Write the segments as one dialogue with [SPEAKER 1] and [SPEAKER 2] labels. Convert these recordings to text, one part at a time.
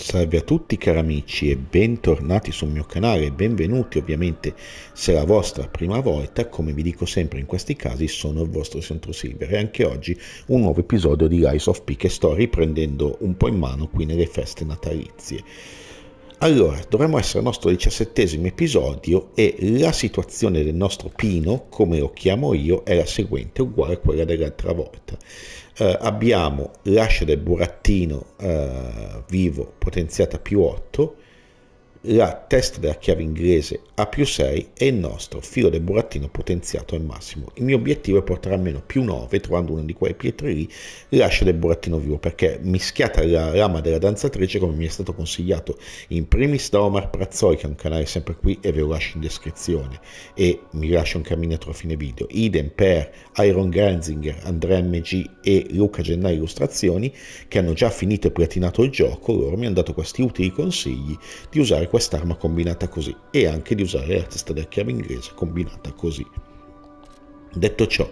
[SPEAKER 1] Salve a tutti cari amici e bentornati sul mio canale e benvenuti ovviamente se è la vostra prima volta, come vi dico sempre in questi casi sono il vostro Centro Silver e anche oggi un nuovo episodio di Rise of P che sto riprendendo un po' in mano qui nelle feste natalizie. Allora, dovremmo essere al nostro diciassettesimo episodio e la situazione del nostro Pino, come lo chiamo io, è la seguente, uguale a quella dell'altra volta. Eh, abbiamo l'ascia del burattino eh, vivo potenziata più 8 la testa della chiave inglese a più 6 e il nostro filo del burattino potenziato al massimo. Il mio obiettivo è portare almeno più 9 trovando una di quelle pietre lì, lascia del burattino vivo perché mischiata alla lama della danzatrice come mi è stato consigliato in primis da Omar Prazzoi che è un canale sempre qui e ve lo lascio in descrizione e mi lascio anche a miniatura a fine video. Idem per Iron Granzinger, Andrea MG e Luca Gennai Illustrazioni che hanno già finito e platinato il gioco, loro mi hanno dato questi utili consigli di usare quest'arma combinata così e anche di usare la testa del chiave inglese combinata così. Detto ciò,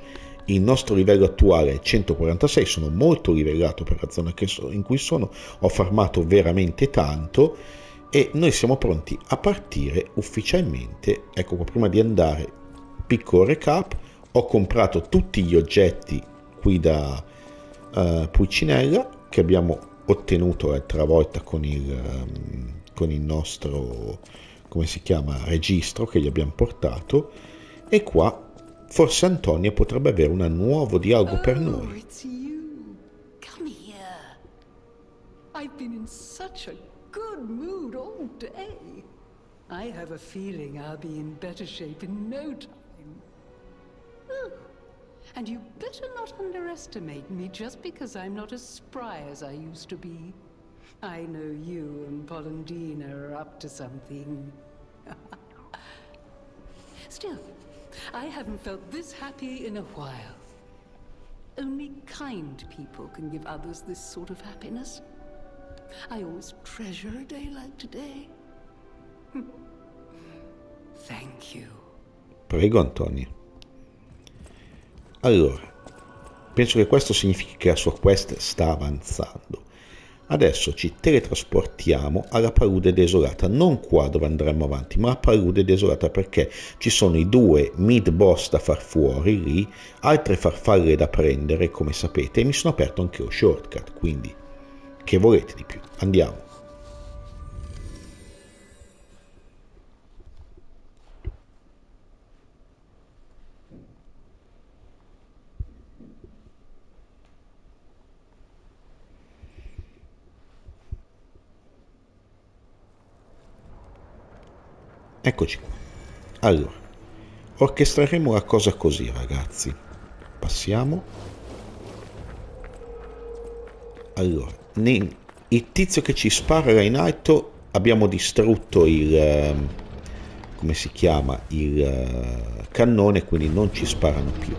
[SPEAKER 1] il nostro livello attuale è 146, sono molto livellato per la zona in cui sono, ho farmato veramente tanto e noi siamo pronti a partire ufficialmente. Ecco qua, prima di andare, piccolo recap, ho comprato tutti gli oggetti qui da uh, Pulcinella che abbiamo ottenuto l'altra volta con il... Um, con il nostro, come si chiama, registro che gli abbiamo portato e qua forse Antonia potrebbe avere un nuovo dialogo per oh, noi. I've been in such a good mood all day. I have a feeling I'll be in better shape in no time. Oh, and you better not underestimate me just because I'm not as spry as I used to be. I know you and Polendina are up to something. Still, I haven't felt this happy in a while. Only kind people can give others this sort of happiness. I always treasure a day like today. Thank you. Prego, Antonio. Allora, penso che questo significhi che la sua quest sta avanzando. Adesso ci teletrasportiamo alla palude desolata, non qua dove andremo avanti, ma a palude desolata perché ci sono i due mid boss da far fuori lì, altre farfalle da prendere come sapete e mi sono aperto anche lo shortcut, quindi che volete di più? Andiamo. Eccoci qua. Allora, orchestreremo la cosa così, ragazzi. Passiamo. Allora, il tizio che ci spara là in alto abbiamo distrutto il... Ehm, come si chiama? Il uh, cannone, quindi non ci sparano più.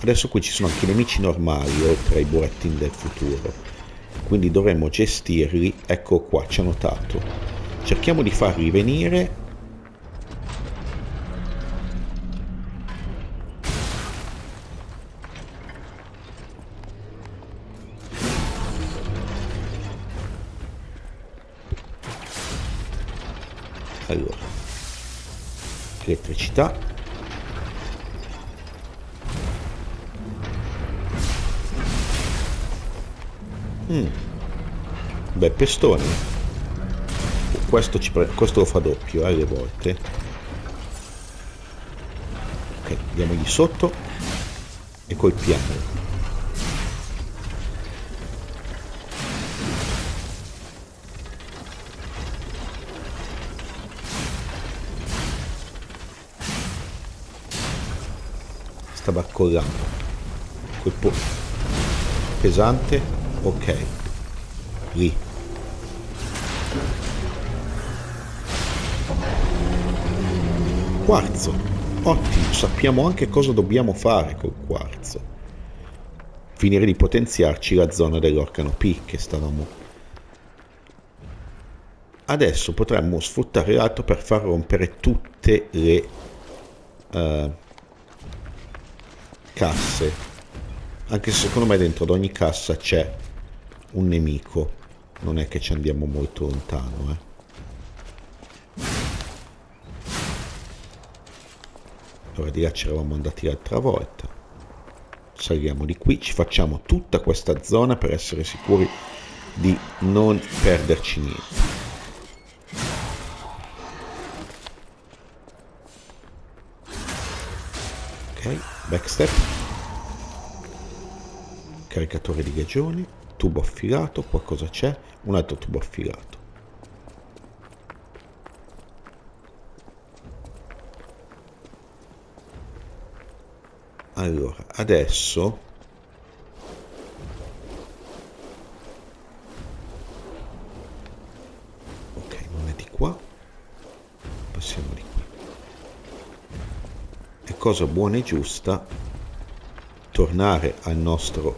[SPEAKER 1] Adesso qui ci sono anche nemici normali, oltre ai burattini del futuro. Quindi dovremmo gestirli. Ecco qua, ci ha notato cerchiamo di farli venire allora elettricità. Mm. bel pestone questo, questo lo fa doppio eh, alle volte. Ok andiamogli sotto e colpiamo sta barcollando. Colpo pesante ok. Lì Quarzo. Ottimo, sappiamo anche cosa dobbiamo fare col quarzo. Finire di potenziarci la zona dell'Orcano P che stavamo... Adesso potremmo sfruttare l'altro per far rompere tutte le uh, casse. Anche se secondo me dentro ad ogni cassa c'è un nemico. Non è che ci andiamo molto lontano, eh. Allora di là ci eravamo andati l'altra volta. Saliamo di qui, ci facciamo tutta questa zona per essere sicuri di non perderci niente. Ok, backstep. Caricatore di gagioni, tubo affilato, qualcosa c'è, un altro tubo affilato. Allora, adesso ok, non è di qua. Passiamo di qui. È cosa buona e giusta tornare al nostro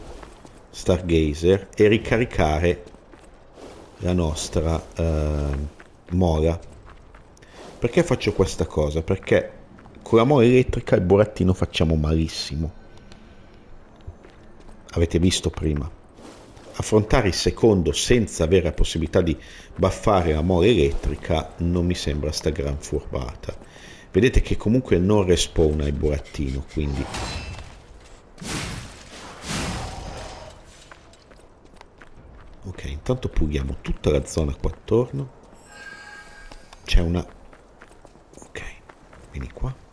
[SPEAKER 1] Stargazer e ricaricare la nostra eh, mola. Perché faccio questa cosa? Perché con la mole elettrica il burattino facciamo malissimo. Avete visto prima. Affrontare il secondo senza avere la possibilità di baffare la mole elettrica non mi sembra sta gran furbata. Vedete che comunque non respawna il burattino, quindi... Ok, intanto puliamo tutta la zona qua attorno. C'è una... Ok, vieni qua.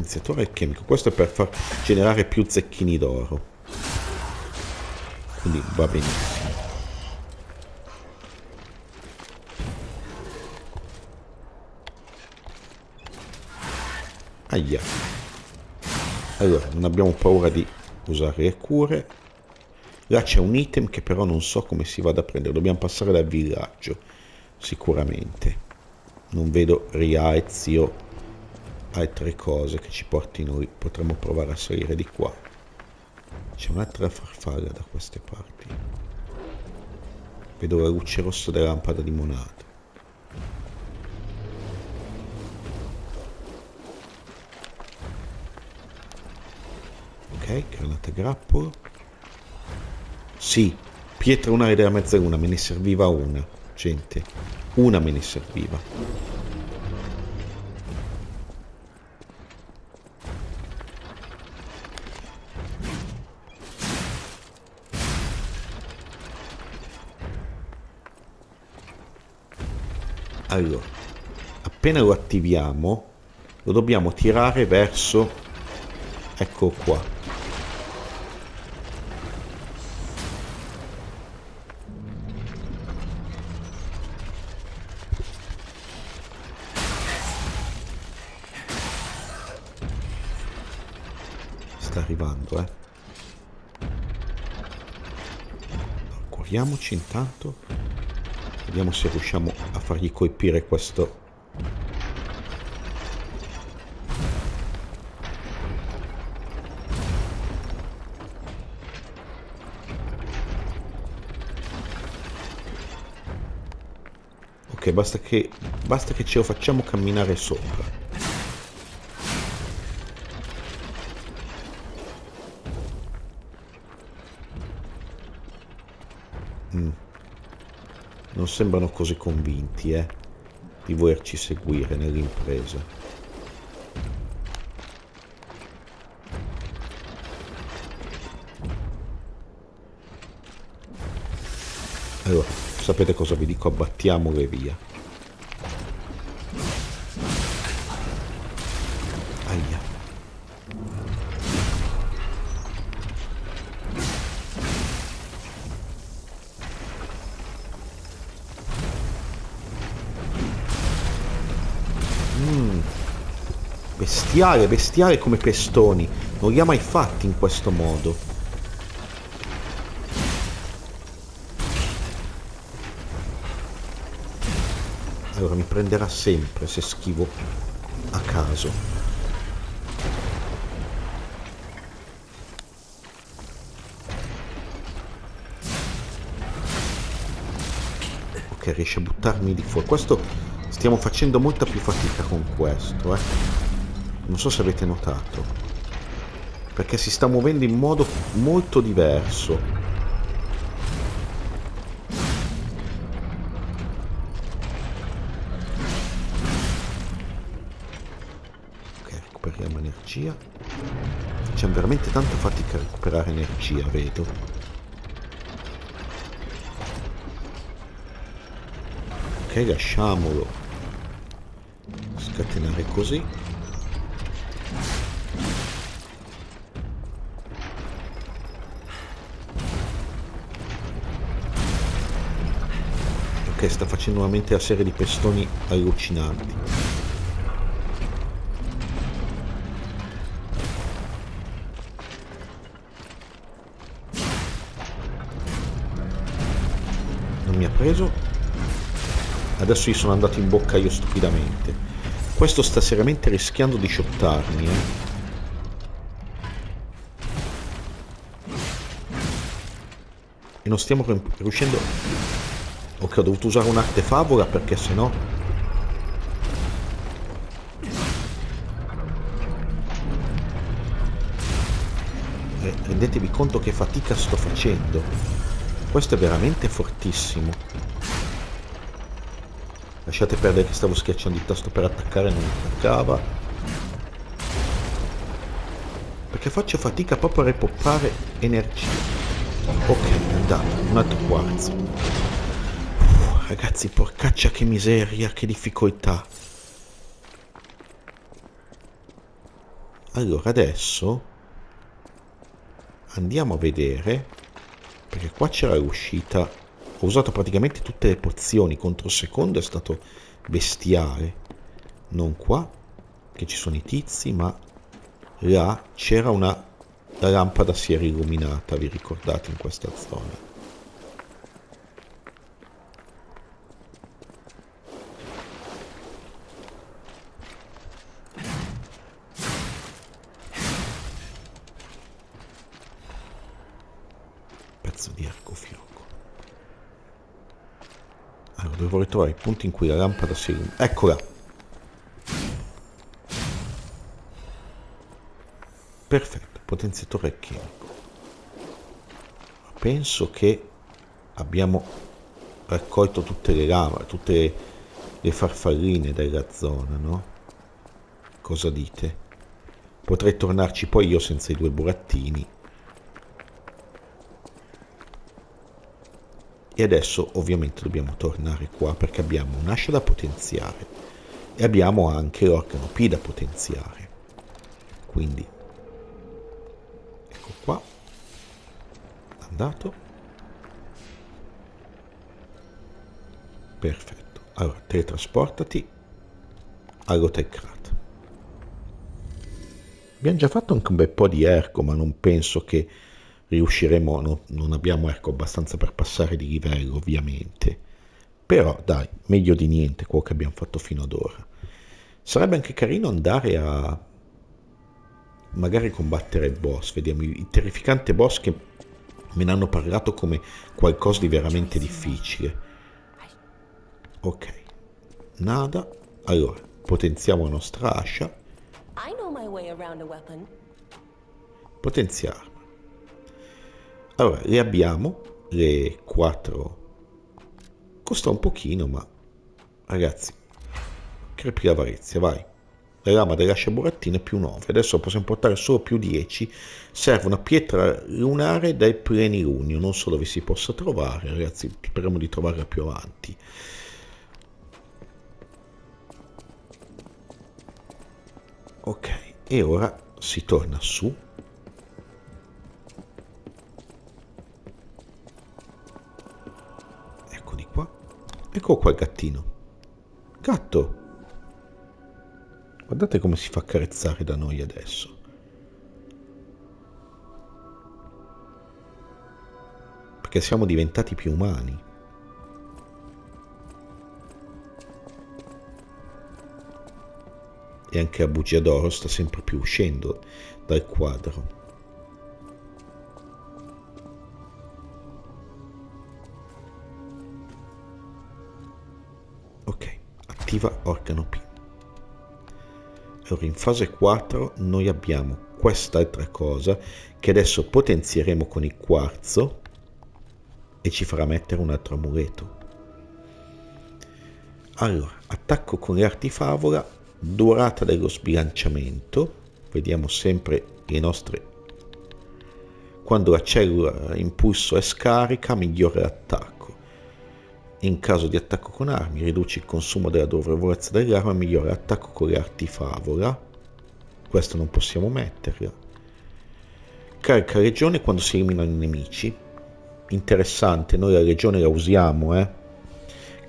[SPEAKER 1] Potenziatore alchemico. Questo è per far generare più zecchini d'oro. Quindi va benissimo. Aia. Allora, non abbiamo paura di usare le cure. Là c'è un item che però non so come si vada a prendere. Dobbiamo passare dal villaggio, sicuramente. Non vedo rialzi altre cose che ci portino potremmo provare a salire di qua. C'è un'altra farfalla da queste parti. Vedo la luce rossa della lampada di monata ok granata grappolo sì pietra un'area della mezzaluna me ne serviva una gente. Una me ne serviva allora appena lo attiviamo lo dobbiamo tirare verso ecco qua. Sta arrivando eh. Corriamoci intanto Vediamo se riusciamo a fargli colpire questo. Ok, basta che, basta che ce lo facciamo camminare sopra. Non sembrano così convinti eh, di volerci seguire nell'impresa. Allora, sapete cosa vi dico? Abbattiamole via. Bestiale, bestiale come pestoni. Non li ha mai fatti in questo modo. Allora mi prenderà sempre se schivo a caso. Ok, riesce a buttarmi di fuori. Questo Stiamo facendo molta più fatica con questo, eh. Non so se avete notato. Perché si sta muovendo in modo molto diverso. Ok, recuperiamo energia. Facciamo veramente tanta fatica a recuperare energia, vedo. Ok, lasciamolo scatenare così ok sta facendo nuovamente la serie di pestoni allucinanti. Non mi ha preso. Adesso gli sono andato in bocca io stupidamente. Questo sta seriamente rischiando di shottarmi, eh. E non stiamo riuscendo... Ok, ho dovuto usare un'arte favola perché sennò... Eh, rendetevi conto che fatica sto facendo. Questo è veramente fortissimo. Lasciate perdere che stavo schiacciando il tasto per attaccare e non attaccava. Perché faccio fatica proprio a repoppare energia. Ok, è andato. Un altro quarzo. Ragazzi, porcaccia che miseria, che difficoltà. Allora, adesso andiamo a vedere, perché qua c'era l'uscita. Ho usato praticamente tutte le pozioni. Contro il secondo è stato bestiale. Non qua che ci sono i tizi ma là c'era una lampada si era illuminata vi ricordate in questa zona vorrei trovare il punto in cui la lampada si... Eccola! Perfetto, potenziatore chimico. Penso che abbiamo raccolto tutte le lame, tutte le farfalline della zona, no? Cosa dite? Potrei tornarci poi io senza i due burattini e adesso ovviamente dobbiamo tornare qua perché abbiamo un'ascia da potenziare e abbiamo anche l'organo P da potenziare. Quindi ecco qua. Andato. Perfetto. Allora teletrasportati. all'Otecrat abbiamo già fatto anche un bel po' di erco ma non penso che riusciremo, no, non abbiamo ecco, abbastanza per passare di livello ovviamente, però dai, meglio di niente quello che abbiamo fatto fino ad ora. Sarebbe anche carino andare a magari combattere il boss, vediamo il terrificante boss che me ne hanno parlato come qualcosa di veramente difficile. Ok, nada, allora potenziamo la nostra ascia. Potenziare. Allora, le abbiamo, le 4. Costa un pochino, ma ragazzi, crepi l'avarizia, vai. La lama dell'ascia burattina più 9, adesso possiamo portare solo più 10. Serve una pietra lunare dai plenilunio, non so dove si possa trovare, ragazzi, speriamo di trovarla più avanti. Ok, e ora si torna su Ecco qua il gattino. Gatto! Guardate come si fa accarezzare da noi adesso. Perché siamo diventati più umani. E anche la bugia d'oro sta sempre più uscendo dal quadro. Attiva organo P. Allora in fase 4 noi abbiamo quest'altra cosa che adesso potenzieremo con il quarzo e ci farà mettere un altro amuleto. Allora, attacco con le arti favola, durata dello sbilanciamento, vediamo sempre le nostre... Quando la cellula impulso è scarica migliora l'attacco. In caso di attacco con armi riduce il consumo della durevvolezza dell'arma e migliora l'attacco con le arti favola. Questo non possiamo metterla. Carica regione quando si eliminano i nemici. Interessante, noi la regione la usiamo, eh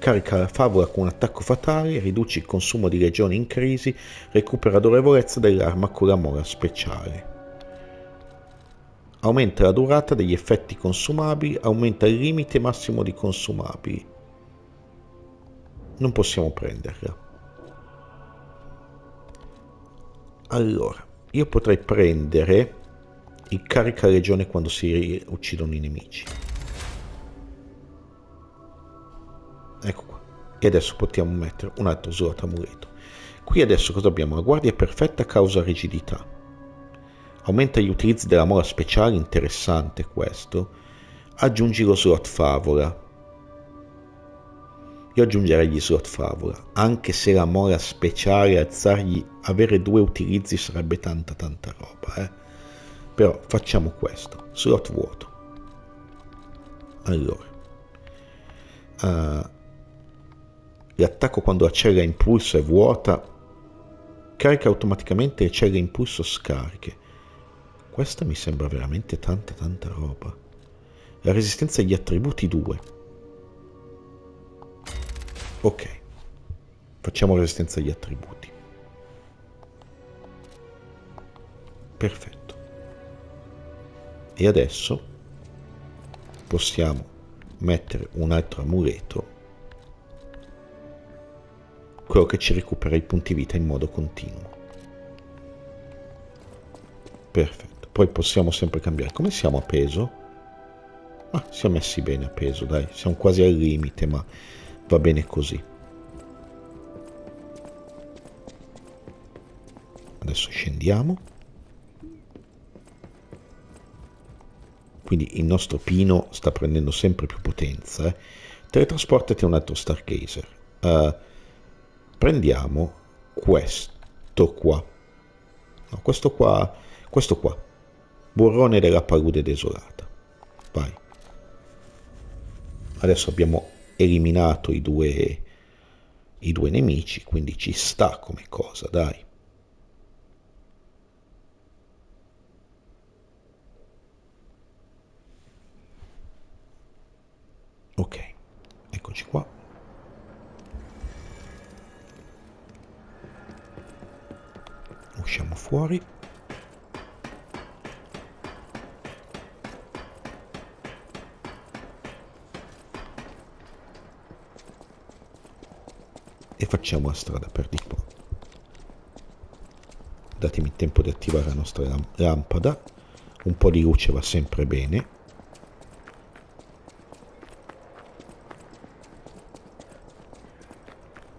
[SPEAKER 1] carica la favola con un attacco fatale, riduce il consumo di legioni in crisi, recupera l'adorevolezza dell'arma con la mola speciale. Aumenta la durata degli effetti consumabili, aumenta il limite massimo di consumabili. Non possiamo prenderla. Allora, io potrei prendere il carica legione quando si uccidono i nemici. ecco qua. E adesso possiamo mettere un altro slot amuleto. Qui adesso cosa abbiamo? La guardia perfetta causa rigidità. Aumenta gli utilizzi della mola speciale interessante questo. Aggiungi lo slot favola io aggiungerei slot favola anche se la mola speciale alzargli avere due utilizzi sarebbe tanta tanta roba eh? però facciamo questo slot vuoto allora uh, L'attacco quando la cella impulso è vuota carica automaticamente le celle impulso scariche. Questa mi sembra veramente tanta tanta roba. La resistenza agli attributi 2. Ok. Facciamo resistenza agli attributi. Perfetto. E adesso possiamo mettere un altro amuleto quello che ci recupera i punti vita in modo continuo. Perfetto, poi possiamo sempre cambiare. Come siamo a peso? Ah, siamo messi bene a peso, dai, siamo quasi al limite, ma va bene così. Adesso scendiamo. Quindi il nostro pino sta prendendo sempre più potenza. Eh? Teletrasportati a un altro Stargazer. Uh, prendiamo questo qua no, questo qua questo qua burrone della palude desolata vai adesso abbiamo eliminato i due i due nemici quindi ci sta come cosa dai. Ok eccoci qua. Usciamo fuori facciamo la strada per di qua. Datemi tempo di attivare la nostra lampada. Un po' di luce va sempre bene.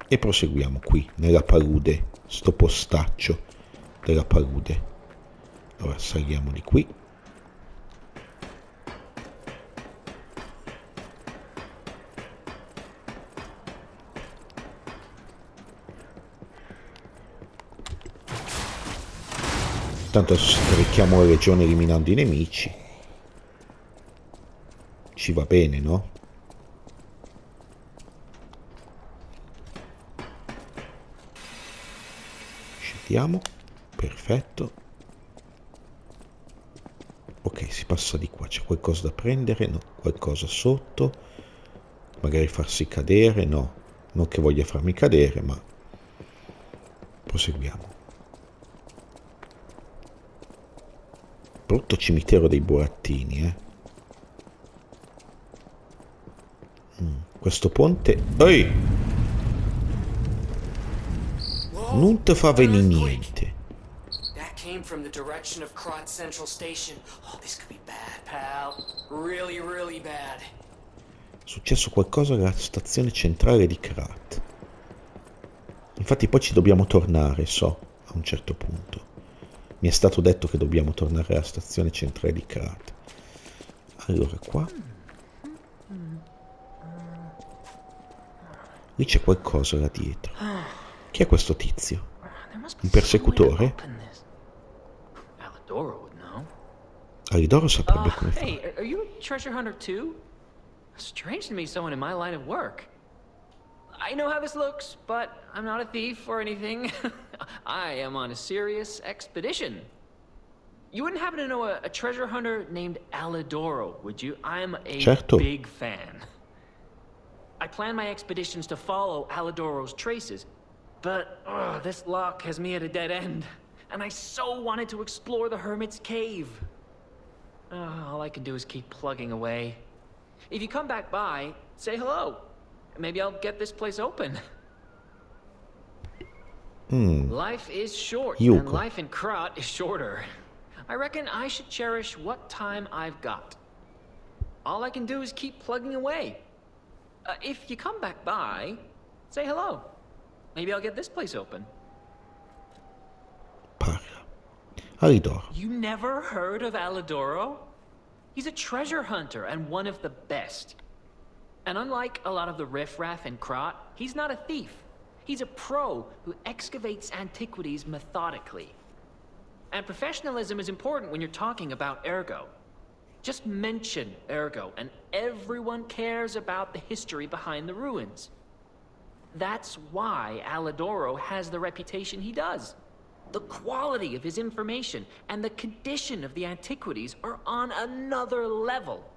[SPEAKER 1] E proseguiamo qui nella palude sto postaccio della palude. Allora saliamo di qui tanto adesso scarichiamo la regione eliminando i nemici. Ci va bene no? scendiamo. Perfetto. Ok si passa di qua. C'è qualcosa da prendere? No qualcosa sotto. Magari farsi cadere? No non che voglia farmi cadere ma proseguiamo brutto cimitero dei burattini eh mm, questo ponte Ehi! non ti fa venire niente came from the direction of Krat Central Station. Oh, this could be bad, pal. Really, really bad. È successo qualcosa alla stazione centrale di Krat. Infatti poi ci dobbiamo tornare, so, a un certo punto. Mi è stato detto che dobbiamo tornare alla stazione centrale di Krat. Allora, qua... Lì c'è qualcosa là dietro. Chi è questo tizio? Un persecutore? Alidoro saprebbe
[SPEAKER 2] Uh,
[SPEAKER 1] come
[SPEAKER 2] hey,
[SPEAKER 1] fare.
[SPEAKER 2] are you a treasure hunter too? Strange to me, someone in my line of work. I know how this looks, but I'm not a thief or anything. I am on a serious expedition. You wouldn't happen to know a, a treasure hunter named Alidoro, would you? I'm a
[SPEAKER 1] Certo.
[SPEAKER 2] big fan. I plan my expeditions to follow Alidoro's traces, but ugh, this lock has me at a dead end. And I so wanted to explore the Hermit's Cave. Uh, all I can do is keep plugging away. If you come back by, say hello. Maybe I'll get this place open. Life is short, and life in Krat is shorter. I reckon I should cherish what time I've got. All I can do is keep plugging away. Uh, if you come back by, say hello. Maybe I'll get this place open.
[SPEAKER 1] Parla. Alidoro.
[SPEAKER 2] You never heard of Alidoro? He's a treasure hunter and one of the best. And unlike a lot of the riffraff in Krat, he's not a thief. He's a pro who excavates antiquities methodically. And professionalism is important when you're talking about Ergo. Just mention Ergo, and everyone cares about the history behind the ruins. That's why Alidoro has the reputation he does. The quality of his information and the condition of the antiquities are on another level.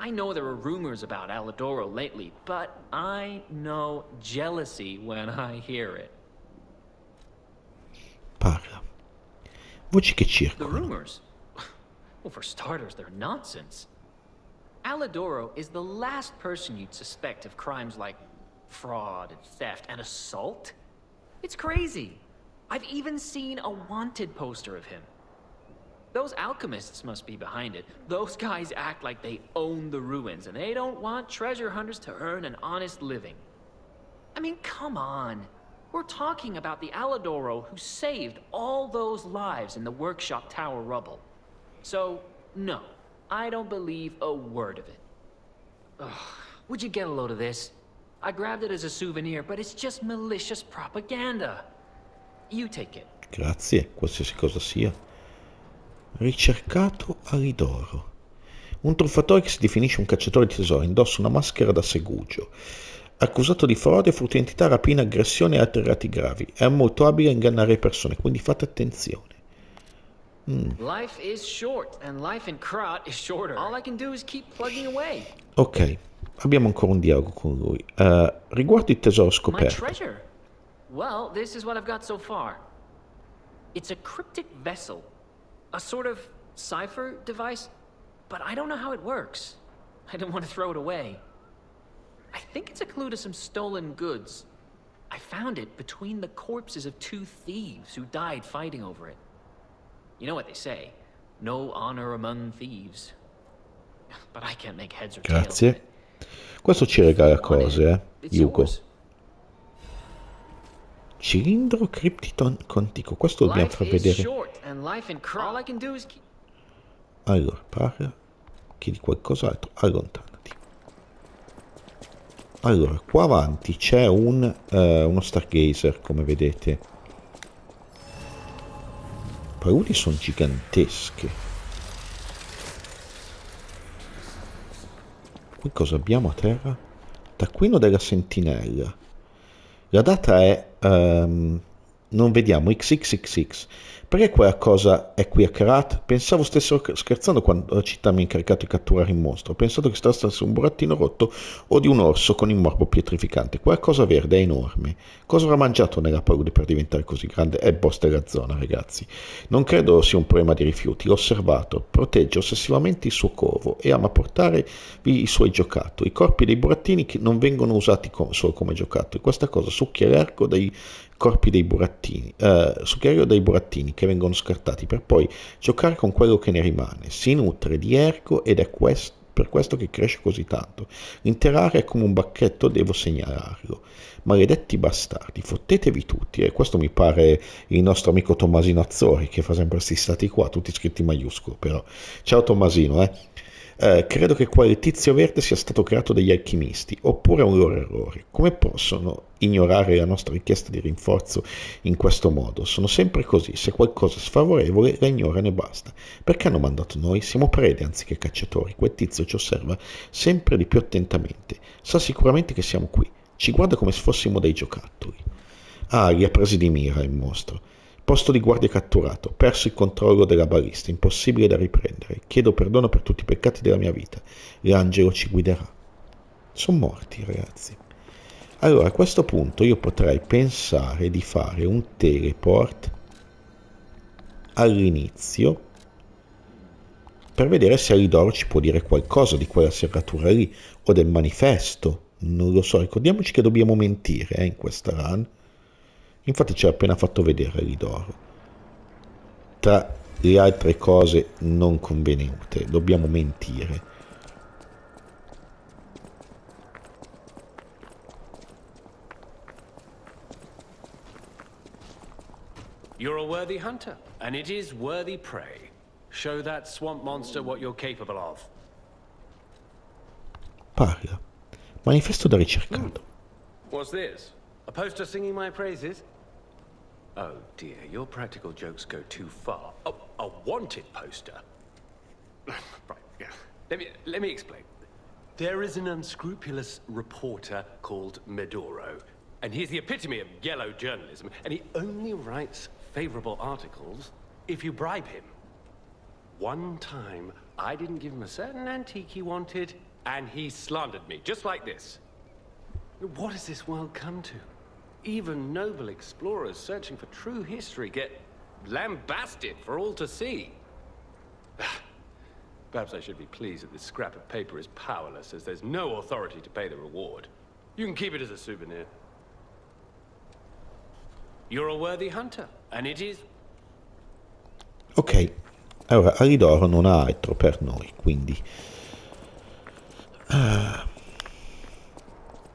[SPEAKER 2] I know there are rumors about Alidoro lately, but I know jealousy when I hear it.
[SPEAKER 1] Parla. Voci che circolano.
[SPEAKER 2] The rumors? Well, for starters, they're nonsense. Alidoro is the last person you'd suspect of crimes like fraud and theft and assault. It's crazy. I've even seen a wanted poster of him. Those alchemists must be behind it. Those guys act like they own the ruins, and they don't want treasure hunters to earn an honest living. I mean, come on. We're talking about the Alidoro who saved all those lives in the workshop tower rubble. So, no, I don't believe a word of it. Ugh, would you get a load of this? I grabbed it as a souvenir, but it's just malicious propaganda. You take it.
[SPEAKER 1] Grazie, qualsiasi cosa sia. Ricercato Alidoro. Un truffatore che si definisce un cacciatore di tesori indossa una maschera da segugio. Accusato di frode, furto identità, rapina, aggressione e altri reati gravi. È molto abile a ingannare le persone, quindi fate attenzione.
[SPEAKER 2] Away.
[SPEAKER 1] Ok, abbiamo ancora un dialogo con lui. Eh, riguardo il tesoro scoperto.
[SPEAKER 2] Well, this is what I've got so far. It's a cryptic vessel, a sort of cipher device, but I don't know how it works. I don't want to throw it away. I think it's a clue to some stolen goods. I found it between the corpses of two thieves who died fighting over it. You know what they say no honor among thieves. But I can't make heads or tails of
[SPEAKER 1] Grazie. Questo ci regala cose, eh. Yuko. Cilindro criptiton contico. Questo dobbiamo far vedere. Allora, parla. Chiedi qualcos'altro. Allontanati. Allora, qua avanti c'è un, eh, uno Stargazer, come vedete. Paruli sono gigantesche. Qui cosa abbiamo a terra? Taccuino della sentinella. La data è... ehm, non vediamo, XXXX. Perché quella cosa è qui a Karat? Pensavo stessero scherzando quando la città mi ha incaricato di catturare il mostro. Ho pensato che stasse un burattino rotto o di un orso con il morbo pietrificante. Quella cosa verde è enorme. Cosa avrà mangiato nella palude per diventare così grande? È il boss della zona, ragazzi. Non credo sia un problema di rifiuti. L'ho osservato. Protegge ossessivamente il suo covo e ama portare i suoi giocattoli. I corpi dei burattini che non vengono usati solo come giocattoli. Questa cosa succhia l'ergo dei corpi dei burattini, eh, succhiaio dei burattini che vengono scartati per poi giocare con quello che ne rimane. Si nutre di ergo ed è quest- per questo che cresce così tanto. L'intera area è come un bacchetto, devo segnalarlo. Maledetti bastardi, fottetevi tutti. E questo mi pare il nostro amico Tommasino Azzori, che fa sempre questi stati qua, tutti scritti in maiuscolo, però. Ciao Tommasino, eh. Eh, credo che quel tizio verde sia stato creato dagli alchimisti, oppure è un loro errore. Come possono ignorare la nostra richiesta di rinforzo in questo modo? Sono sempre così, se qualcosa è sfavorevole la ignorano e basta. Perché hanno mandato noi? Siamo prede anziché cacciatori. Quel tizio ci osserva sempre di più attentamente. Sa sicuramente che siamo qui. Ci guarda come se fossimo dei giocattoli. Ah, li ha presi di mira il mostro. Posto di guardia catturato, perso il controllo della balista, impossibile da riprendere. Chiedo perdono per tutti i peccati della mia vita. L'angelo ci guiderà. Sono morti, ragazzi. Allora, a questo punto io potrei pensare di fare un teleport all'inizio per vedere se Alidoro ci può dire qualcosa di quella serratura lì o del manifesto. Non lo so, ricordiamoci che dobbiamo mentire eh, in questa run. Infatti ci ha appena fatto vedere Ridoro. Tra le altre cose non convenute, dobbiamo mentire.
[SPEAKER 3] You're a worthy hunter, and it is worthy prey. Show that swamp monster what you're capable of.
[SPEAKER 1] Parla. Manifesto da ricercato.
[SPEAKER 3] What's this? A poster singing my praises? Oh dear, your practical jokes go too far. Oh, a wanted poster? right, yeah. Let me, let me explain. There is an unscrupulous reporter called Medoro, and he's the epitome of yellow journalism, and he only writes favorable articles if you bribe him. One time, I didn't give him a certain antique he wanted, and he slandered me, just like this. What has this world come to? Even noble explorers searching for true history get lambasted for all to see. Perhaps I should be pleased that this scrap of paper is powerless, as there's no authority to pay the reward. You can keep it as a souvenir. You're a worthy hunter, and it is...
[SPEAKER 1] Ok, allora Aridoro non ha altro per noi, quindi... Uh,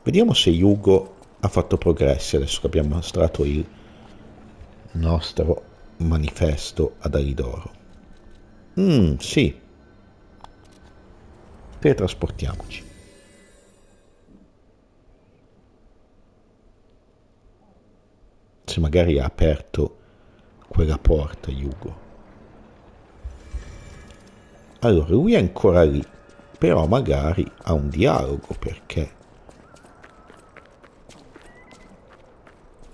[SPEAKER 1] vediamo se Yugo ha fatto progressi adesso che abbiamo mostrato il nostro manifesto ad Aridoro. Mm, sì. Teletrasportiamoci. Se magari ha aperto quella porta, Yugo. Allora, lui è ancora lì, però magari ha un dialogo perché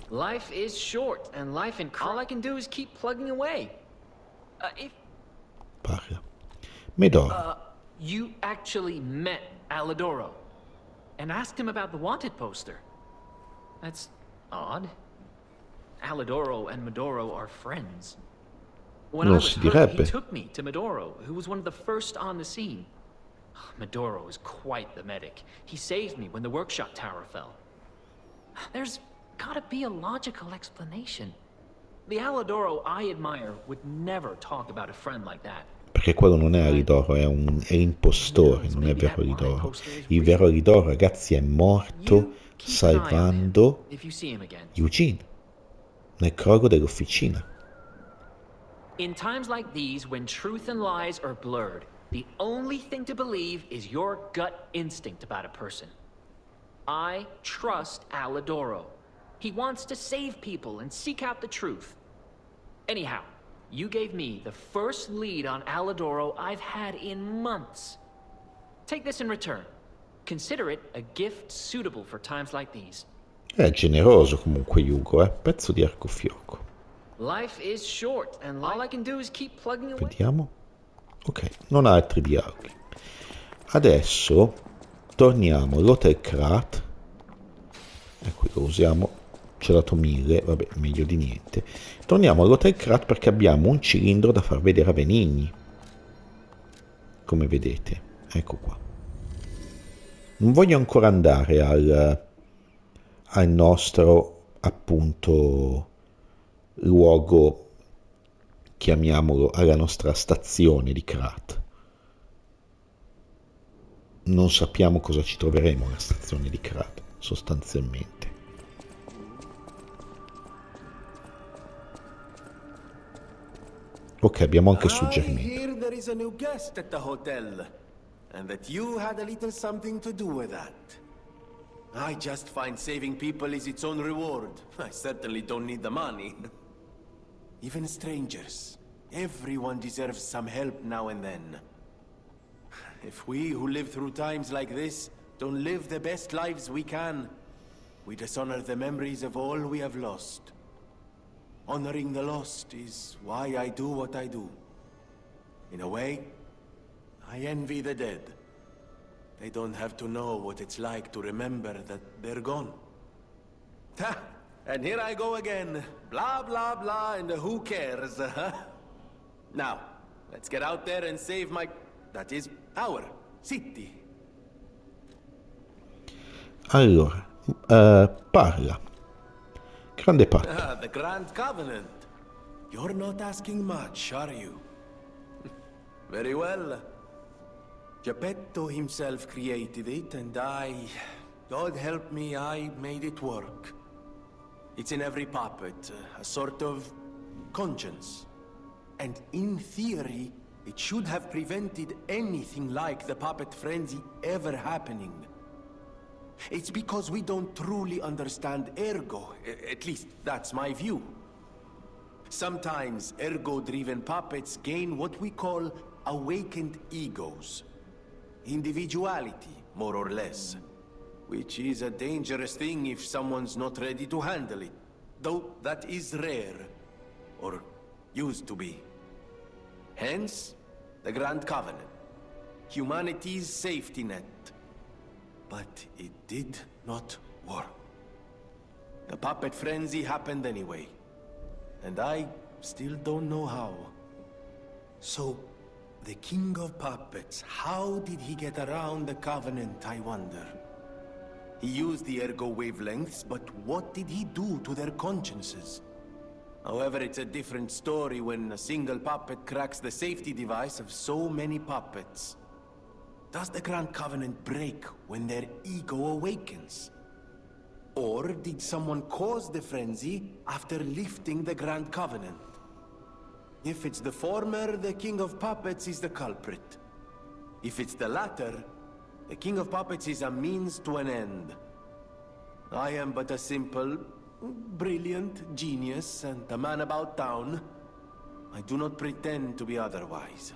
[SPEAKER 2] Life is short, and life in all I can do is keep plugging away. Uh, if...
[SPEAKER 1] Parla. Medoro.
[SPEAKER 2] Uh, you actually met Alidoro and asked him about the wanted poster. That's odd. Alidoro and Medoro are friends. When
[SPEAKER 1] non
[SPEAKER 2] I was hurt, he took me to Medoro, who was one of the first on the scene. Medoro is quite the medic. He saved me when the workshop tower fell. There's gotta be a logical explanation. The Alidoro I admire would never talk about a friend like that.
[SPEAKER 1] Perché quello non è Aridoro, è un è impostore, non è vero Aridoro. Il vero Aridoro, ragazzi, è morto
[SPEAKER 2] You keep an eye on him
[SPEAKER 1] salvando
[SPEAKER 2] if you see him again.
[SPEAKER 1] Eugene nel crollo dell'officina.
[SPEAKER 2] In times like these, when truth and lies are blurred, the only thing to believe is your gut instinct about a person. I trust Alidoro. He wants to save people and seek out the truth. Anyhow, you gave me the first lead on Alidoro I've had in months. Take this in return. Consider it a gift suitable for times like these.
[SPEAKER 1] È generoso comunque Yugo, eh? Pezzo di arcofiocco.
[SPEAKER 2] Life is short, and all I can do is keep plugging away.
[SPEAKER 1] Vediamo. Ok, non ha altri dialoghi. Adesso torniamo all'Hotel Krat. Ecco, lo usiamo. Ci ha dato 1000, vabbè, meglio di niente. Torniamo all'Hotel Krat perché abbiamo un cilindro da far vedere a Benigni. Come vedete, ecco qua. Non voglio ancora andare al, al nostro, appunto, luogo, chiamiamolo, alla nostra stazione di Krat. non sappiamo cosa ci troveremo alla stazione di Krat, sostanzialmente. Ok, abbiamo anche
[SPEAKER 4] the hotel, and that you had a little something to do with that. I just find saving people is its own reward. I certainly don't need the money. Even strangers. Everyone deserves some help now and then. If we who live through times like this don't live the best lives we can, we dishonor the memories of all we have lost. Honoring the lost is why I do what I do. In a way, I envy the dead. They don't have to know what it's like to remember that they're gone. Ha! And here I go again. Blah, blah, blah, and who cares, huh? Now, let's get out there and save my... That is, our city.
[SPEAKER 1] Allora, uh, parla. Grande.
[SPEAKER 4] Ah, the Grand Covenant. You're not asking much, are you? Very well. Geppetto himself created it, and I... God help me, I made it work. It's in every puppet, a sort of conscience. And in theory, it should have prevented anything like the puppet frenzy ever happening. It's because we don't truly understand ergo. At least, that's my view. Sometimes ergo-driven puppets gain what we call awakened egos. Individuality, more or less. Which is a dangerous thing if someone's not ready to handle it. Though that is rare. Or used to be. Hence, the Grand Covenant. Humanity's safety net. But it did not work. The puppet frenzy happened anyway. And I still don't know how. So, the King of Puppets, how did he get around the Covenant, I wonder? He used the ergo wavelengths, but what did he do to their consciences? However, it's a different story when a single puppet cracks the safety device of so many puppets. Does the Grand Covenant break when their ego awakens? Or did someone cause the frenzy after lifting the Grand Covenant? If it's the former, the King of Puppets is the culprit. If it's the latter, the King of Puppets is a means to an end. I am but a simple, brilliant genius and a man about town. I do not pretend to be otherwise.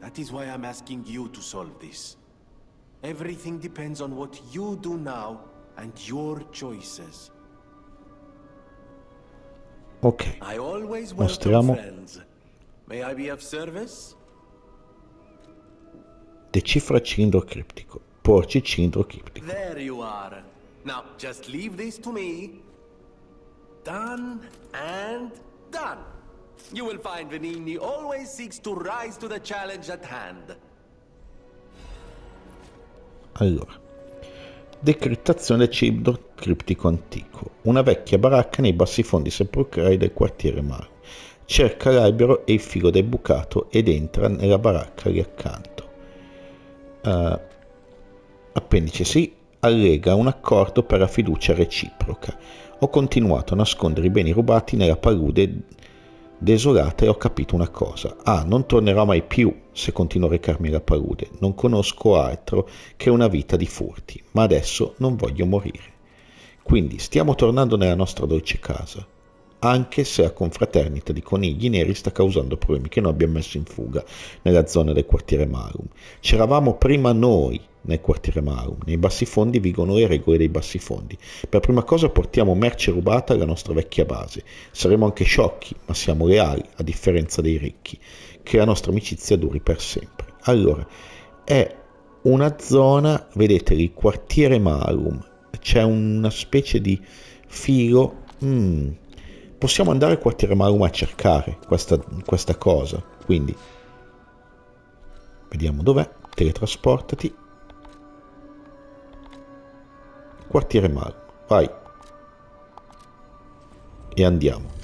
[SPEAKER 4] That is why I'm asking you to solve this. Everything depends on what you do now and your choices.
[SPEAKER 1] Ok,
[SPEAKER 4] I always
[SPEAKER 1] Mostriamo.
[SPEAKER 4] friends. May I be of service?
[SPEAKER 1] decifra il cilindro criptico. Porci il cilindro criptico.
[SPEAKER 4] There you are. Now, just leave this to me. Done and done. You will find Venigni always seeks to rise to the challenge at hand.
[SPEAKER 1] Allora, decrittazione del cilindro criptico antico. Una vecchia baracca nei bassi fondi sepolcrali del quartiere Maro. Cerca l'albero e il filo del bucato ed entra nella baracca lì accanto. Eh, appendice sì, allega un accordo per la fiducia reciproca. Ho continuato a nascondere i beni rubati nella palude desolata e ho capito una cosa. Ah, non tornerò mai più se continuo a recarmi alla palude. Non conosco altro che una vita di furti, ma adesso non voglio morire. Quindi stiamo tornando nella nostra dolce casa, anche se la confraternita di conigli neri sta causando problemi che noi abbiamo messo in fuga nella zona del quartiere Marum. C'eravamo prima noi nel quartiere Marum, nei bassi fondi vigono le regole dei bassi fondi. Per prima cosa portiamo merce rubata alla nostra vecchia base. Saremo anche sciocchi, ma siamo leali, a differenza dei ricchi, che la nostra amicizia duri per sempre. Allora, è una zona, vedete, il quartiere Marum, c'è una specie di filo... mm, possiamo andare al quartiere Marum a cercare questa, questa cosa. Quindi, vediamo dov'è. Teletrasportati. Quartiere Marum. Vai. E andiamo.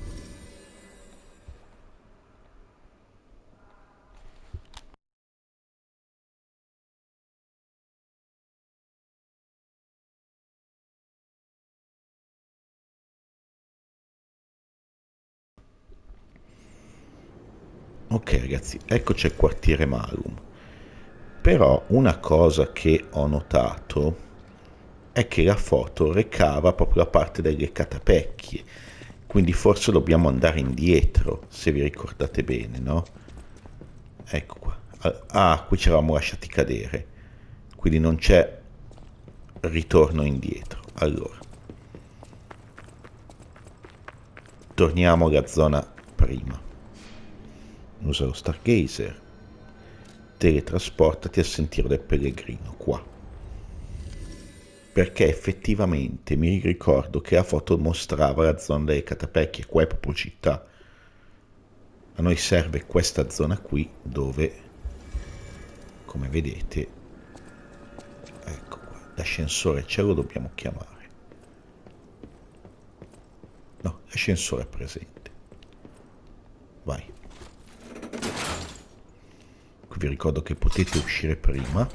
[SPEAKER 1] Ok ragazzi, eccoci al quartiere Malum. Però una cosa che ho notato è che la foto recava proprio la parte delle catapecchie, quindi forse dobbiamo andare indietro, se vi ricordate bene, no? Ecco qua. Ah, qui ci eravamo lasciati cadere, quindi non c'è ritorno indietro. Allora, torniamo alla zona prima. Usa lo Stargazer, teletrasportati al sentiero del pellegrino, qua. Perché effettivamente mi ricordo che la foto mostrava la zona delle catapecchie, qua è proprio città. A noi serve questa zona qui dove, come vedete, ecco qua, l'ascensore ce lo dobbiamo chiamare. No, l'ascensore è presente. Vai. Qui vi ricordo che potete uscire prima.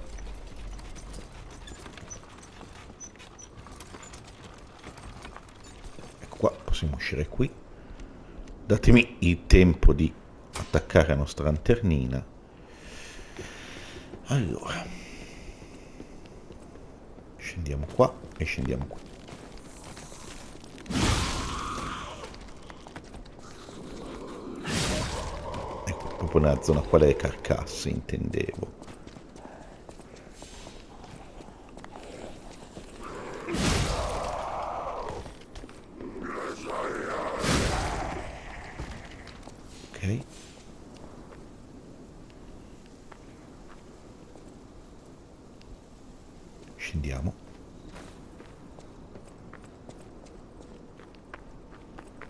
[SPEAKER 1] Ecco qua, possiamo uscire qui. Datemi il tempo di attaccare la nostra lanternina. Allora. Scendiamo qua e scendiamo qui. Proprio nella zona quale le carcasse intendevo. Ok. Scendiamo.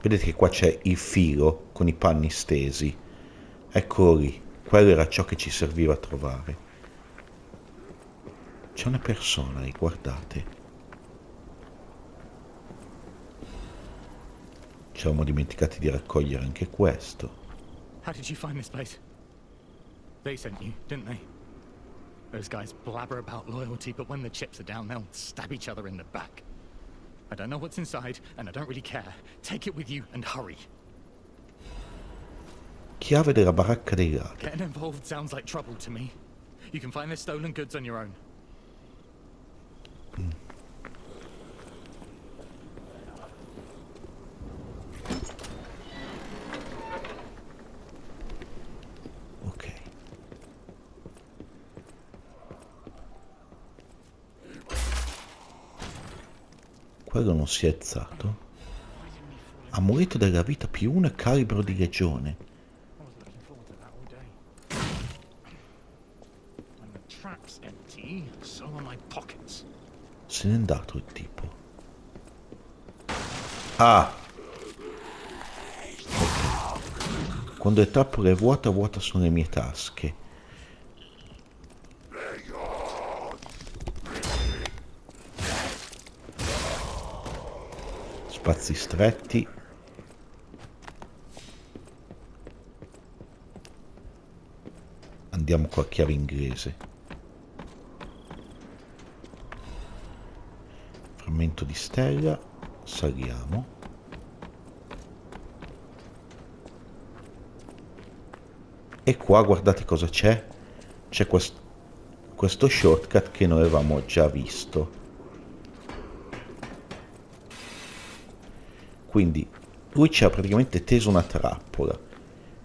[SPEAKER 1] Vedete che qua c'è il filo con i panni stesi Eccolo lì, quello era ciò che ci serviva a trovare. C'è una persona lì, guardate. Ci eravamo dimenticati di raccogliere anche questo.
[SPEAKER 5] How did you find this place? They sent you, didn't they? Those guys blabber about loyalty, but when the chips are down, they'll stab each other in the back. I don't know what's inside, and I don't really care. Take it with you and hurry.
[SPEAKER 1] Chiave della baracca dei ladri.
[SPEAKER 5] Getting involved sounds like trouble to me. You can find the stolen goods on your own. Mm.
[SPEAKER 1] Ok. Quello non si è alzato. Amuleto della vita più una calibro di legione. Se n'è andato il tipo. Ah! Okay. Quando è trappola è vuota, vuota sono le mie tasche. Spazi stretti. Andiamo la chiave inglese. Frammento di stella saliamo. E qua guardate cosa c'è. C'è quest questo shortcut che noi avevamo già visto. Quindi lui ci ha praticamente teso una trappola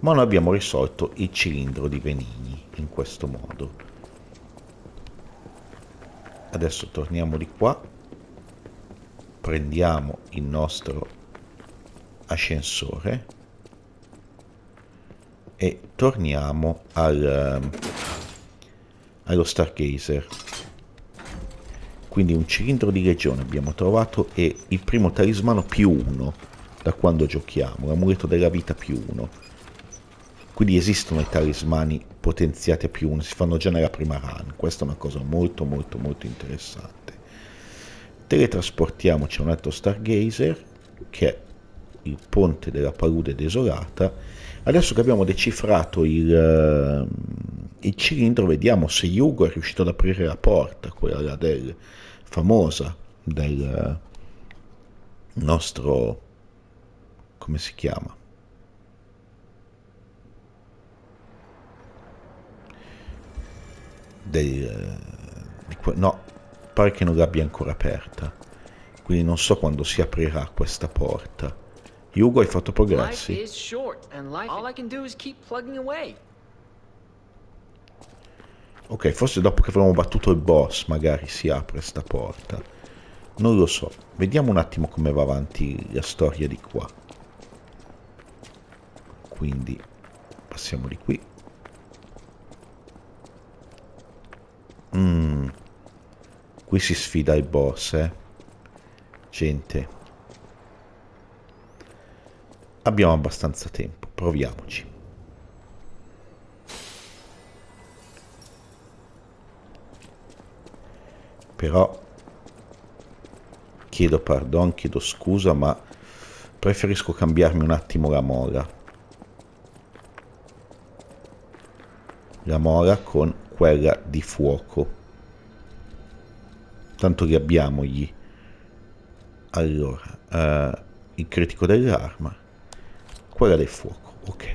[SPEAKER 1] ma noi abbiamo risolto il cilindro di Venigni in questo modo. Adesso torniamo di qua prendiamo il nostro ascensore e torniamo al, um, allo Stargazer. Quindi un cilindro di legione abbiamo trovato e il primo talismano più uno da quando giochiamo, l'amuleto della vita più uno. Quindi esistono i talismani potenziati a più uno, si fanno già nella prima run questa è una cosa molto molto molto interessante teletrasportiamoci a un altro Stargazer che è il ponte della palude desolata. Adesso che abbiamo decifrato il, eh, il cilindro vediamo se Yugo è riuscito ad aprire la porta quella del famosa del eh, nostro come si chiama? Del eh, no pare che non l'abbia ancora aperta. Quindi non so quando si aprirà questa porta. Hugo, hai fatto progressi? Ok, forse dopo che avremo battuto il boss magari si apre sta porta. Non lo so. Vediamo un attimo come va avanti la storia di qua. Quindi passiamo di qui. Mm. Qui si sfida il boss, eh. Gente. Abbiamo abbastanza tempo, proviamoci. Però chiedo pardon, chiedo scusa, ma preferisco cambiarmi un attimo la mola. La mola con quella di fuoco. Tanto li abbiamo gli. Allora, eh, il critico dell'arma, quella del fuoco, ok.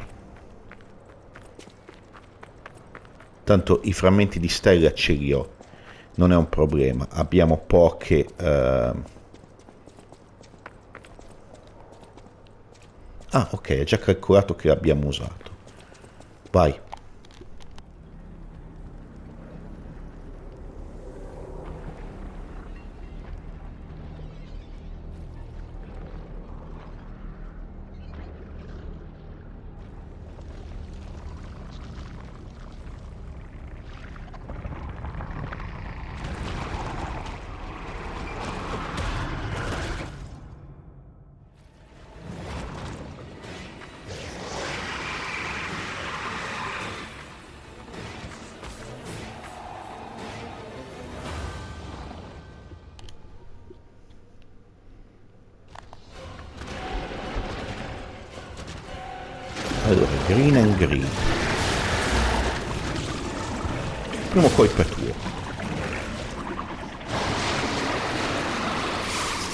[SPEAKER 1] Tanto i frammenti di stella ce li ho, non è un problema. Abbiamo poche... eh, Ah, ok, è già calcolato che l'abbiamo usato. Vai.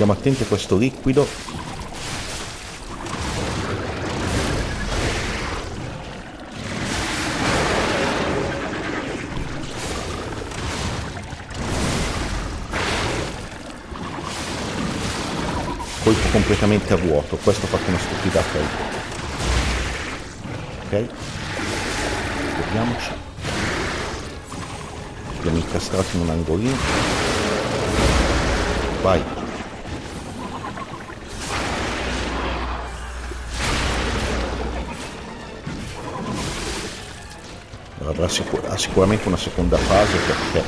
[SPEAKER 1] Stiamo attenti a questo liquido. Colpo completamente a vuoto, questo ha fatto una stupidata. Ok? Vediamoci. Abbiamo incastrato in un angolino. Vai. Avrà sicur- sicuramente una seconda fase perché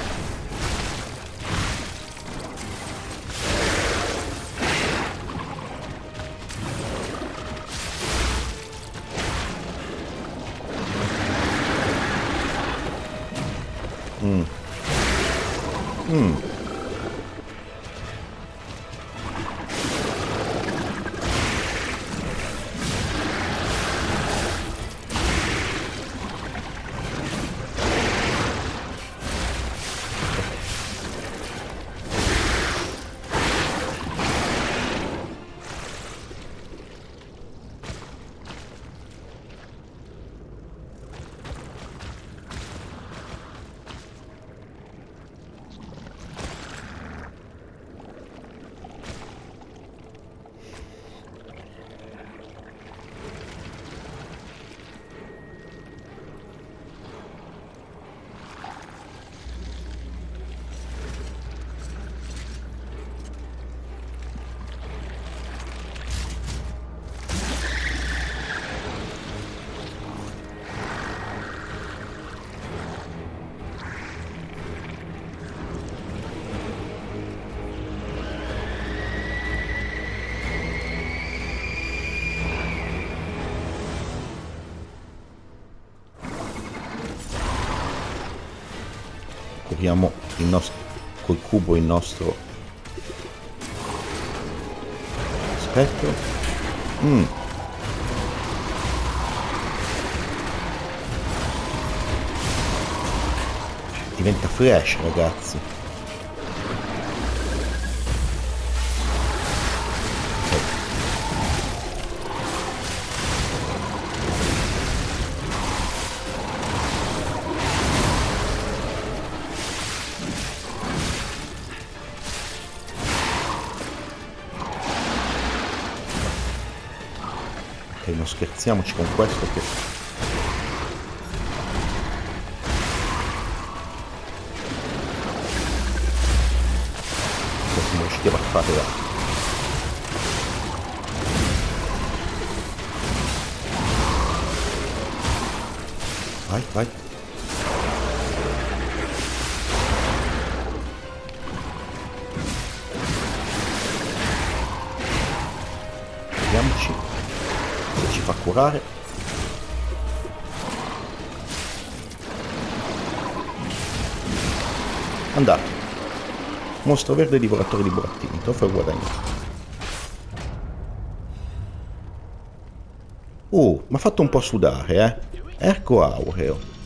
[SPEAKER 1] cubo il nostro spettro Mm. diventa flash ragazzi scherziamoci con questo che... curare. Andato. Mostro verde divoratore di burattini. Trofeo guadagnato. Uh, mi ha fatto un po' sudare, eh. Erco aureo.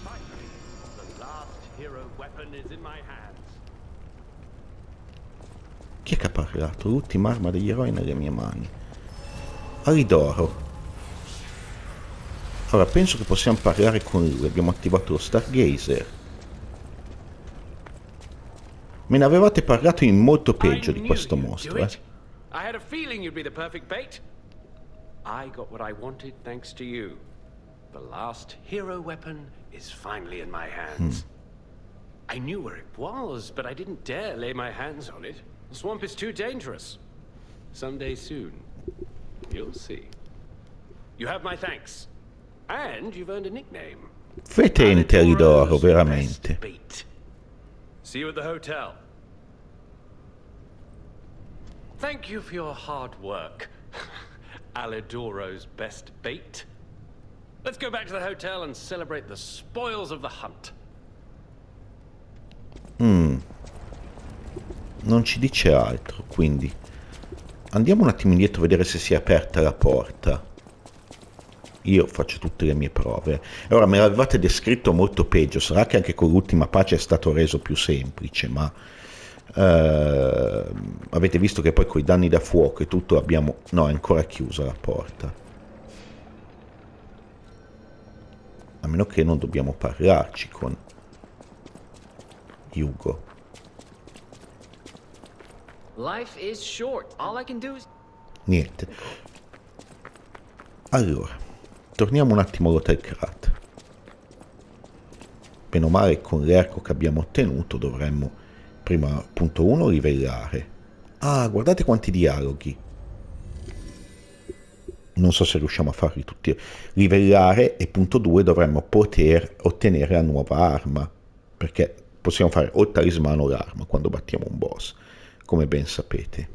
[SPEAKER 1] Chi è che ha parlato? L'ultima arma degli eroi nelle mie mani. Aridoro. Ora penso che possiamo parlare con lui. Abbiamo attivato lo Stargazer. Me ne avevate parlato in molto peggio di questo mostro, eh.
[SPEAKER 3] I had a feeling you'd be the perfect bait. I got what I wanted thanks to you. The last hero weapon is finally in my hands. Hmm. I knew where it was, but I didn't dare lay my hands on it. The swamp is too dangerous. Someday soon, you'll see. You have my thanks.
[SPEAKER 1] Fetente Aridoro, veramente.
[SPEAKER 3] See you at the hotel. Thank you for your hard work. Alidoro's best bait. Let's go back to the hotel and celebrate the spoils of the hunt.
[SPEAKER 1] Mm. Non ci dice altro, quindi andiamo un attimo indietro a vedere se si è aperta la porta. Io faccio tutte le mie prove. Ora me l'avevate descritto molto peggio, sarà che anche con l'ultima pace è stato reso più semplice, ma eh, avete visto che poi con i danni da fuoco e tutto abbiamo... No, è ancora chiusa la porta. A meno che non dobbiamo parlarci con Hugo. Niente. Allora, torniamo un attimo all'Hotel Krat. Meno male con l'erco che abbiamo ottenuto dovremmo prima, punto 1, livellare. Ah, guardate quanti dialoghi non so se riusciamo a farli tutti livellare e punto 2 dovremmo poter ottenere la nuova arma perché possiamo fare o il talismano o l'arma quando battiamo un boss come ben sapete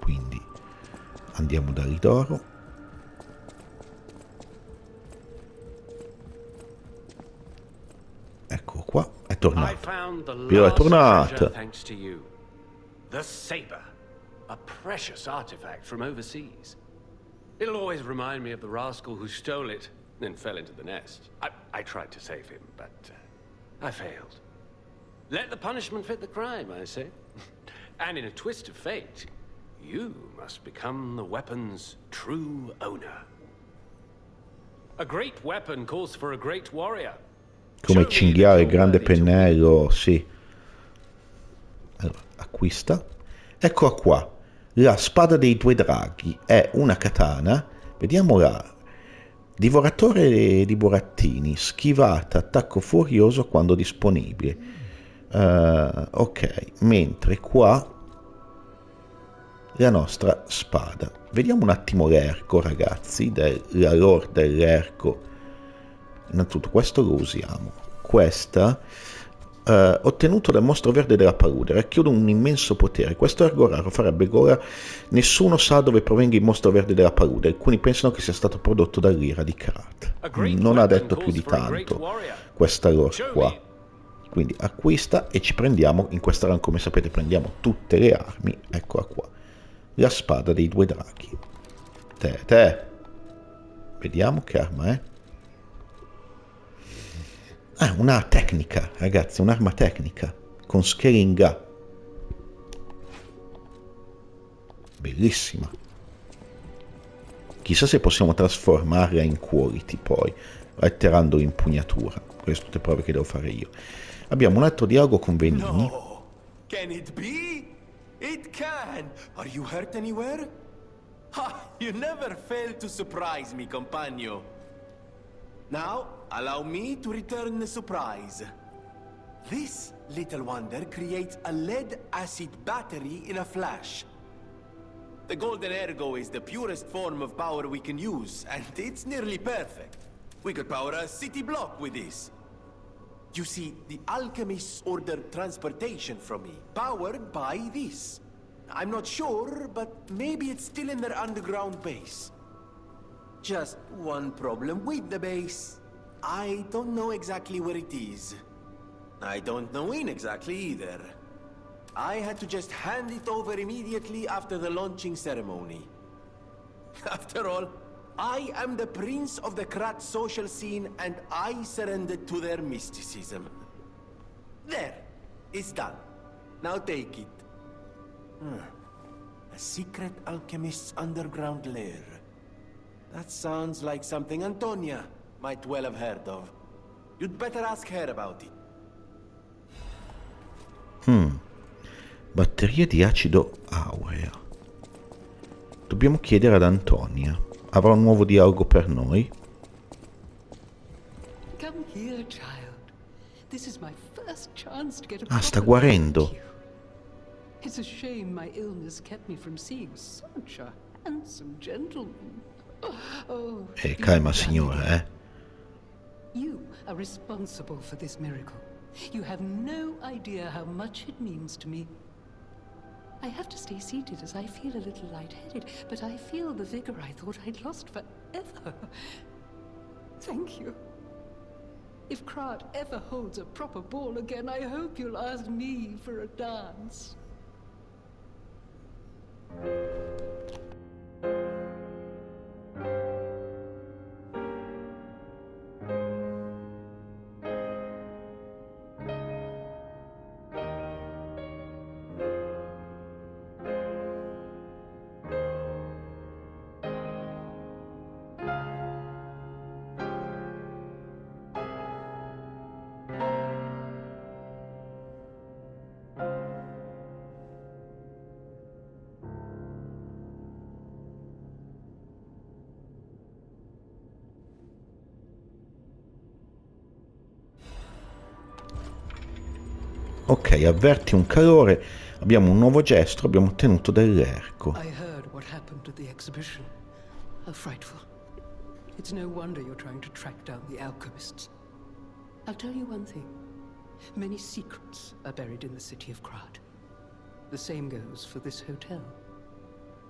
[SPEAKER 1] quindi andiamo da Ridoro ecco qua è tornato. Pio è tornato.
[SPEAKER 3] The saber, a precious artifact from overseas. It'll always remind me of the rascal who stole it, then fell into the nest. I, I tried to save him, but uh, I failed. Let the punishment fit the crime, I say. and in a twist of fate, you must become the weapon's true owner. A great weapon calls for a great warrior.
[SPEAKER 1] come cinghiale, grande pennello, sì. Allora, acquista. Eccola qua. La spada dei due draghi è una katana. Vediamo la Divoratore di burattini, schivata, attacco furioso quando disponibile. Uh, ok, mentre qua la nostra spada. Vediamo un attimo l'erco, ragazzi, del, la lore dell'erco. Innanzitutto questo lo usiamo. Questa eh, ottenuto dal mostro verde della palude racchiude un immenso potere. Questo ergo raro farebbe gola nessuno sa dove provenga il mostro verde della palude. Alcuni pensano che sia stato prodotto dall'ira di Karat. Non ha detto più di tanto questa lore qua. quindi acquista e ci prendiamo in questa run. Come sapete prendiamo tutte le armi. Eccola qua la spada dei due draghi te te vediamo che arma è Ah, una tecnica, ragazzi, un'arma tecnica con scheringa. Bellissima. Chissà se possiamo trasformarla in quality poi, alterando l'impugnatura. Queste tutte prove che devo fare io. Abbiamo un altro dialogo con Venini.
[SPEAKER 4] No. Can it be? It can! Are you hurt anywhere? Ha! You never fail to surprise me, compagno. Now, allow me to return the surprise. This little wonder creates a lead-acid battery in a flash. The Golden Ergo is the purest form of power we can use, and it's nearly perfect. We could power a city block with this. You see, the alchemists ordered transportation from me, powered by this. I'm not sure, but maybe it's still in their underground base. Just one problem with the base. I don't know exactly where it is. I don't know in exactly either. I had to just hand it over immediately after the launching ceremony. After all, I am the prince of the Krat social scene and I surrendered to their mysticism. There, it's done. Now take it. Hmm. A secret alchemist's underground lair. That sounds like something Antonia might well have heard of. You'd better ask her about it.
[SPEAKER 1] Hmm. Batterie di acido aurea. Dobbiamo chiedere ad Antonia. Avrà un nuovo dialogo per noi? Ah, sta guarendo.
[SPEAKER 6] It's a shame my illness kept me from seeing such a handsome gentleman. Oh,
[SPEAKER 1] Eh,
[SPEAKER 6] you
[SPEAKER 1] calma signora, eh.
[SPEAKER 6] You are responsible for this miracle. You have no idea how much it means to me. I have to stay seated as I feel a little lightheaded, but I feel the vigor I thought I'd lost forever. Thank you. If Krat ever holds a proper ball again, I hope you'll ask me for a dance.
[SPEAKER 1] Ok, avverti un calore, abbiamo un nuovo gesto, abbiamo ottenuto dell'erco.
[SPEAKER 6] I heard what happened at the exhibition. How frightful. It's no wonder you're trying to track down the alchemists. I'll tell you one thing. Many secrets are buried in the city of Krat. The same goes for this hotel.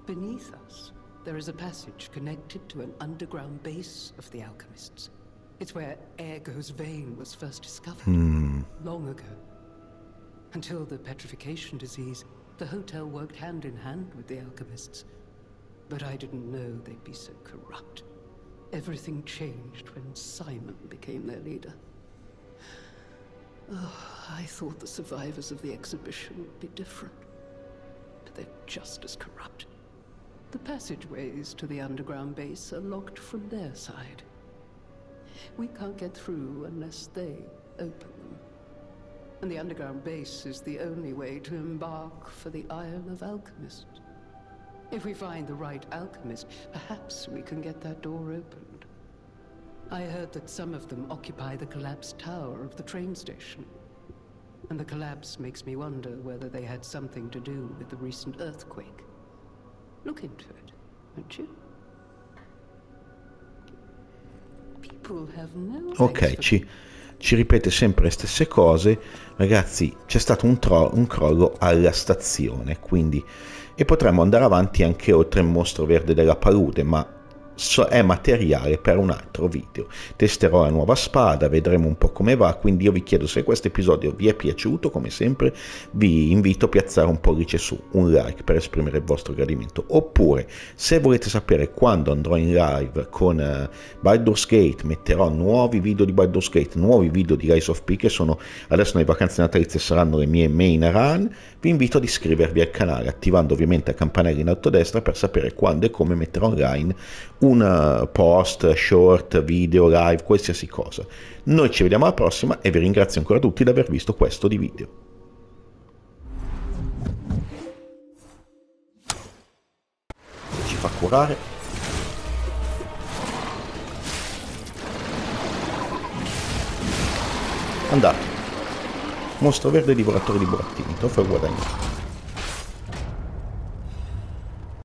[SPEAKER 6] Beneath us, there is a passage connected to an underground base of the alchemists. It's where Ergo's vein was first discovered, hmm. long ago. Until the petrification disease, the hotel worked hand in hand with the alchemists. But I didn't know they'd be so corrupt. Everything changed when Simon became their leader. Oh, I thought the survivors of the exhibition would be different. But they're just as corrupt. The passageways to the underground base are locked from their side. We can't get through unless they open them. And the underground base is the only way to embark for the Isle of Alchemists. If we find the right alchemist, perhaps we can get that door opened. I heard that some of them occupy the collapsed tower of the train station. And the collapse makes me wonder whether they had something to do with the recent earthquake. Look into it, won't you?
[SPEAKER 1] Ok, ci, ci ripete sempre le stesse cose. Ragazzi, c'è stato un, tro- un crollo alla stazione, quindi... E potremmo andare avanti anche oltre il mostro verde della palude, ma è materiale per un altro video. Testerò la nuova spada, vedremo un po' come va, quindi io vi chiedo se questo episodio vi è piaciuto, come sempre vi invito a piazzare un pollice su, un like per esprimere il vostro gradimento, oppure se volete sapere quando andrò in live con eh, Baldur's Gate, metterò nuovi video di Baldur's Gate, nuovi video di Rise of P che sono adesso nelle vacanze natalizie saranno le mie main run, vi invito ad iscrivervi al canale attivando ovviamente la campanella in alto a destra per sapere quando e come metterò online un eh, post, short, video, live, qualsiasi cosa. Noi ci vediamo alla prossima e vi ringrazio ancora tutti di aver visto questo di video. Ci fa curare andate Mostro verde divoratore di burattini, trofeo guadagnato.